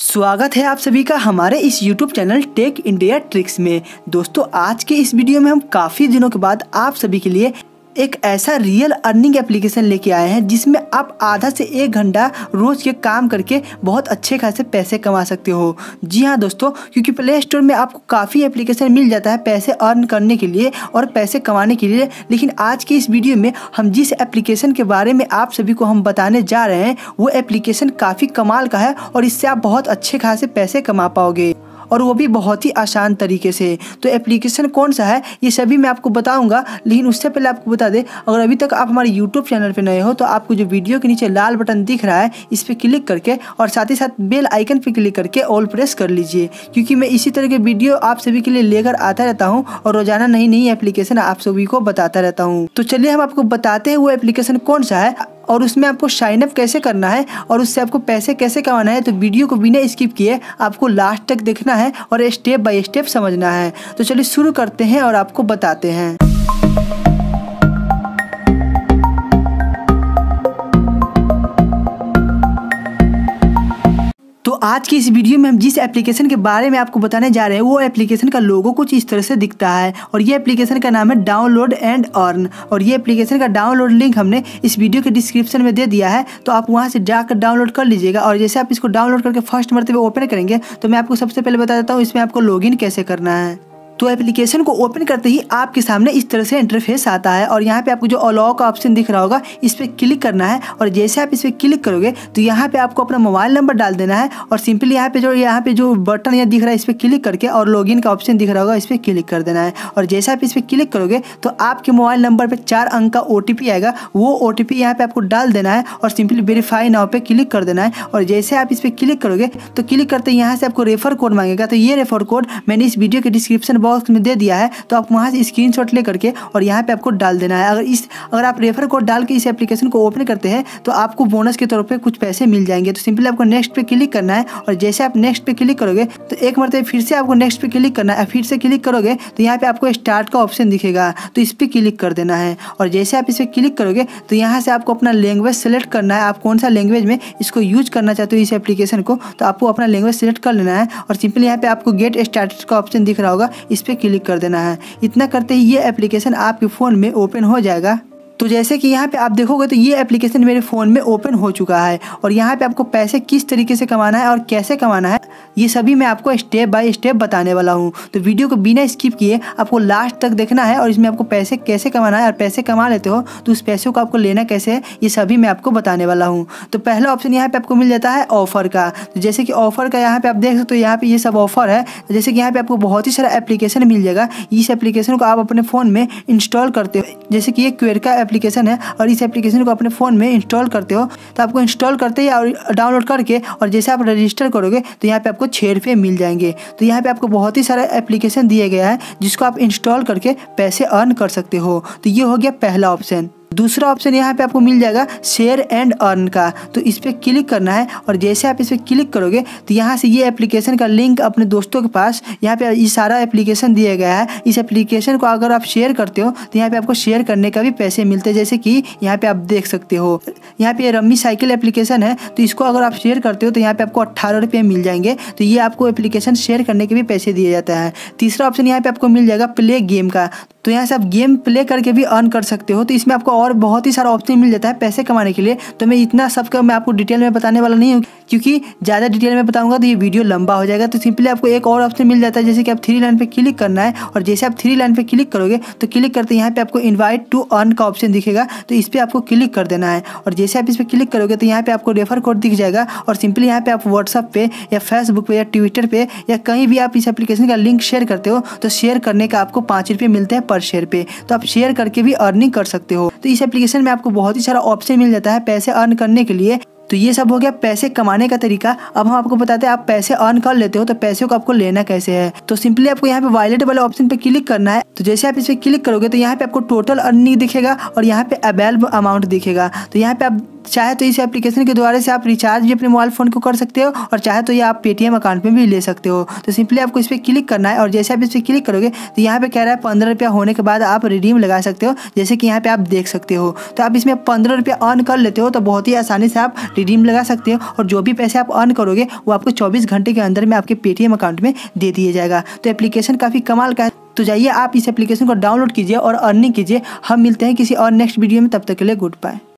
स्वागत है आप सभी का हमारे इस YouTube channel tech India tricks में। दोस्तों, आज के इस वीडियो में हम काफ़ी दिनों के बाद आप सभी के लिए एक ऐसा रियल अर्निंग एप्लीकेशन लेके आए हैं, जिसमें आप आधा से एक घंटा रोज के काम करके बहुत अच्छे खासे पैसे कमा सकते हो। जी हाँ दोस्तों, क्योंकि प्ले स्टोर में आपको काफ़ी एप्लीकेशन मिल जाता है पैसे अर्न करने के लिए और पैसे कमाने के लिए। लेकिन आज के इस वीडियो में हम जिस एप्लीकेशन के बारे में आप सभी को हम बताने जा रहे हैं, वो एप्लीकेशन काफ़ी कमाल का है और इससे आप बहुत अच्छे खासे पैसे कमा पाओगे। और वो भी बहुत ही आसान तरीके से। तो एप्लीकेशन कौन सा है? ये सभी मैं आपको बताऊँगा, लेकिन उससे पहले आपको बता दें, अगर अभी तक आप हमारे यूट्यूब चैनल पर नए हो तो आपको जो वीडियो के नीचे लाल बटन दिख रहा है, इस पर क्लिक करके और साथ ही साथ बेल आइकन पर क्लिक करके ऑल प्रेस कर लीजिए। क्योंकि मैं इसी तरह के वीडियो आप सभी के लिए लेकर आता रहता हूँ और रोज़ाना नई नई एप्लीकेशन आप सभी को बताता रहता हूँ। तो चलिए हम आपको बताते हैं वो एप्लीकेशन कौन सा है। और उसमें आपको साइन अप कैसे करना है और उससे आपको पैसे कैसे कमाना है तो वीडियो को बिना स्किप किए आपको लास्ट तक देखना है और स्टेप बाय स्टेप समझना है। तो चलिए शुरू करते हैं और आपको बताते हैं। आज की इस वीडियो में हम जिस एप्लीकेशन के बारे में आपको बताने जा रहे हैं, वो एप्लीकेशन का लोगो कुछ इस तरह से दिखता है और ये एप्लीकेशन का नाम है डाउनलोड एंड अर्न और ये एप्लीकेशन का डाउनलोड लिंक हमने इस वीडियो के डिस्क्रिप्शन में दे दिया है तो आप वहाँ से जाकर डाउनलोड कर लीजिएगा और जैसे आप इसको डाउनलोड करके फ़र्स्ट मरते हुए ओपन करेंगे तो मैं आपको सबसे पहले बता देता हूँ इसमें आपको लॉगिन कैसे करना है। तो एप्लीकेशन को ओपन करते ही आपके सामने इस तरह से इंटरफेस आता है और यहाँ पे आपको जो अलाउ का ऑप्शन दिख रहा होगा, इस पर क्लिक करना है और जैसे आप इस पर क्लिक करोगे तो यहाँ पे आपको अपना मोबाइल नंबर डाल देना है और सिंपली यहाँ पे जो, यहाँ पे जो बटन यहाँ दिख रहा है इस पर क्लिक करके और लॉगिन का ऑप्शन दिख रहा होगा, इस पर क्लिक कर देना है। और जैसे आप इस पर क्लिक करोगे तो आपके मोबाइल नंबर पर चार अंक का ओटीपी आएगा, वो ओ टी यहाँ पे आपको डाल देना है और सिंपली वेरीफाई नाव पे क्लिक कर देना है। और जैसे आप इस पर क्लिक करोगे तो क्लिक करते यहाँ से आपको रेफर कोड मांगेगा तो ये रेफर कोड मैंने इस वीडियो के डिस्क्रिप्शन बॉक्स में दे दिया है तो आप वहाँ से स्क्रीन शॉट ले करके और यहाँ पे आपको डाल देना है। अगर इस, अगर आप रेफर कोड डाल के इस एप्लीकेशन को ओपन करते हैं तो आपको बोनस के तौर पर कुछ पैसे मिल जाएँगे। तो सिंपली आपको नेक्स्ट पे क्लिक करना है और जैसे आप नेक्स्ट पे क्लिक करोगे तो एक मरतबे फिर से आपको नेक्स्ट पे क्लिक करना है। फिर से क्लिक करोगे तो यहाँ पे आपको स्टार्ट का ऑप्शन दिखेगा। तो इस पर क्लिक कर देना है। और जैसे आप इस पर क्लिक करोगे तो यहाँ से आपको अपना लैंग्वेज सेलेक्ट करना है। आप कौन सा लैंग्वेज में इसको यूज़ करना चाहते हो इस एप्लीकेशन को तो आपको अपना लैंग्वेज सेलेक्ट कर लेना है। और सिंपली यहाँ पे आपको गेट स्टार्ट का ऑप्शन दिख रहा होगा। इस पर क्लिक कर देना है। इतना करते ही ये एप्लीकेशन आपके फ़ोन में ओपन हो जाएगा। तो जैसे कि यहाँ पे आप देखोगे तो ये एप्लीकेशन मेरे फ़ोन में ओपन हो चुका है। और यहाँ पे आपको पैसे किस तरीके से कमाना है और कैसे कमाना है ये सभी मैं आपको स्टेप बाय स्टेप बताने वाला हूँ। तो वीडियो को बिना स्किप किए आपको लास्ट तक देखना है और इसमें आपको पैसे कैसे कमाना है और पैसे कमा लेते हो तो उस पैसे को आपको लेना कैसे है, ये सभी मैं आपको बताने वाला हूँ। तो पहला ऑप्शन यहाँ पे आपको मिल जाता है ऑफ़र का। तो जैसे कि ऑफ़र का यहाँ पे आप देख सकते हो, यहाँ पे ये सब ऑफ़र है। जैसे कि यहाँ पे आपको बहुत ही सारा एप्लीकेशन मिल जाएगा। इस एप्लीकेशन को आप अपने फ़ोन में इंस्टॉल करते हो। जैसे कि ये क्वेर का एप्लीकेशन है और इस एप्लीकेशन को अपने फ़ोन में इंस्टॉल करते हो तो आपको इंस्टॉल करते ही और डाउनलोड करके और जैसे आप रजिस्टर करोगे तो यहाँ पे आपको छः रुपये मिल जाएँगे। तो यहाँ पे आपको बहुत ही सारा एप्लीकेशन दिया गया है, जिसको आप इंस्टॉल करके पैसे अर्न कर सकते हो। तो ये हो गया पहला ऑप्शन दूसरा ऑप्शन यहाँ पे आपको मिल जाएगा शेयर एंड अर्न का। तो इस पर क्लिक करना है और जैसे आप इस पर क्लिक करोगे तो यहाँ से ये एप्लीकेशन का लिंक अपने दोस्तों के पास, यहाँ पे ये सारा एप्लीकेशन दिया गया है। इस एप्लीकेशन को अगर आप शेयर करते हो तो यहाँ पे आपको शेयर करने का भी पैसे मिलते हैं। जैसे कि यहाँ पे आप देख सकते हो, यहाँ पे रम्मी साइकिल एप्लीकेशन है तो इसको अगर आप शेयर करते हो तो यहाँ पे आपको अट्ठारह रुपये मिल जाएँगे। तो ये आपको एप्लीकेशन शेयर करने के भी पैसे दिए जाता है। तीसरा ऑप्शन यहाँ पे आपको मिल जाएगा प्ले गेम का। तो यहाँ से आप गेम प्ले करके भी अर्न कर सकते हो तो इसमें आपको और बहुत ही सारा ऑप्शन मिल जाता है पैसे कमाने के लिए। तो मैं इतना सब का मैं आपको डिटेल में बताने वाला नहीं हूँ। क्योंकि ज़्यादा डिटेल में बताऊँगा तो ये वीडियो लंबा हो जाएगा। तो सिंपली आपको एक और ऑप्शन मिल जाता है, जैसे कि आप थ्री लाइन पे क्लिक करना है और जैसे आप थ्री लाइन पे क्लिक करोगे तो क्लिक करते यहाँ पे आपको इन्वाइट टू अर्न का ऑप्शन दिखेगा। तो इस पर आपको क्लिक कर देना है और जैसे आप इस पर क्लिक करोगे तो यहाँ पे आपको रेफर कोड दिख जाएगा और सिंपली यहाँ पे आप व्हाट्सअप पे या फेसबुक पे या ट्विटर पे या कहीं भी आप इस एप्लीकेशन का लिंक शेयर करते हो तो शेयर करने का आपको पाँच रुपये मिलते हैं पर शेयर पे। तो आप शेयर करके भी अर्निंग कर सकते हो। तो इस एप्लीकेशन में आपको बहुत ही सारा ऑप्शन मिल जाता है पैसे अर्न करने के लिए। तो ये सब हो गया पैसे कमाने का तरीका। अब हम आपको बताते हैं, आप पैसे अर्न कर लेते हो तो पैसे को आपको लेना कैसे है? तो सिंपली आपको यहाँ पे वॉलेट वाले ऑप्शन पे क्लिक करना है। तो जैसे आप इस पर क्लिक करोगे तो यहाँ पे आपको टोटल अर्निंग दिखेगा और यहाँ पे अवेलेबल अमाउंट दिखेगा। तो यहाँ पे आप चाहे तो इस एप्लीकेशन के द्वारा से आप रिचार्ज भी अपने मोबाइल फ़ोन को कर सकते हो और चाहे तो ये आप पेटीएम अकाउंट में भी ले सकते हो। तो सिंपली आपको इस पर क्लिक करना है और जैसे आप इस पर क्लिक करोगे तो यहाँ पे कह रहा है पंद्रह रुपया होने के बाद आप रिडीम लगा सकते हो, जैसे कि यहाँ पे आप देख सकते हो। तो आप इसमें पंद्रह रुपया अर्न कर लेते हो तो बहुत ही आसानी से आप रिडीम लगा सकते हो और जो भी पैसे आप अर्न करोगे, वो आपको चौबीस घंटे के अंदर में आपके पेटीएम अकाउंट में दे दिया जाएगा। तो एप्लीकेशन काफ़ी कमाल का है। तो जाइए आप इस एप्लीकेशन को डाउनलोड कीजिए और अर्निंग कीजिए। हम मिलते हैं किसी और नेक्स्ट वीडियो में, तब तक के लिए गुड बाय